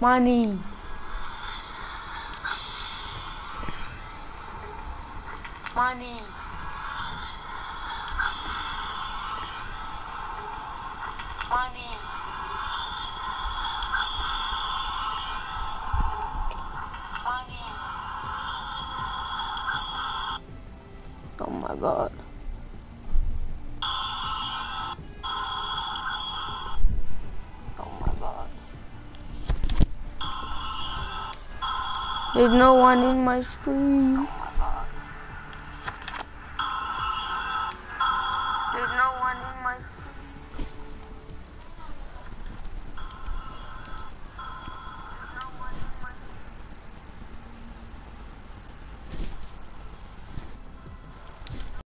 Money. Money. Money. Money. Oh my god. There's no one in my stream. There's no one in my.